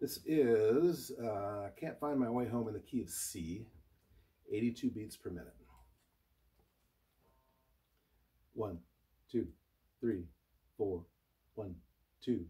This is uh, Can't Find My Way Home in the key of C, 82 beats per minute. One, two, three, four, one, two.